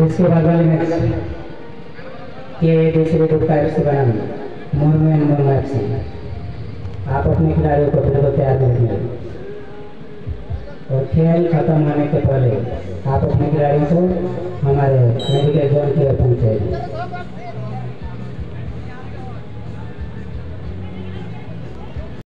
इसके बाद बगल में ये दूसरे ग्रुप का एफ़ सी बना Murmu and Murmu F C. आप अपने खिलाड़ियों को बिल्कुल तैयार रखिए और खेल खत्म होने के पहले आप अपने खिलाड़ियों को हमारे मेडिकल